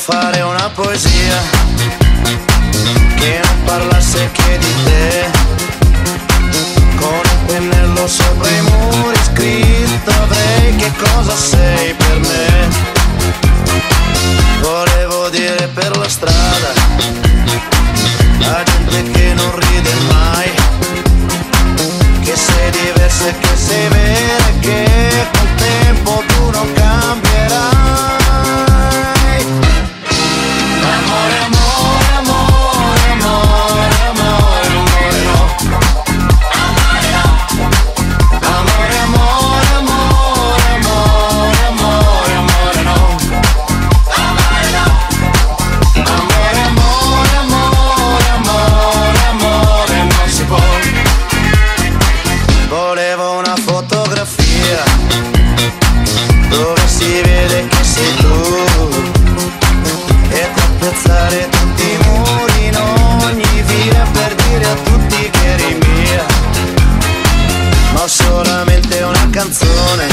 fare una poesia che non parlasse che di te. Con un pennello sopra i muri scritto avrei che cosa sei per me. Volevo dire per la strada, dove si vede che sei tu. E da piazzare tutti i muri in ogni via per dire a tutti che eri mia. Ma ho solamente una canzone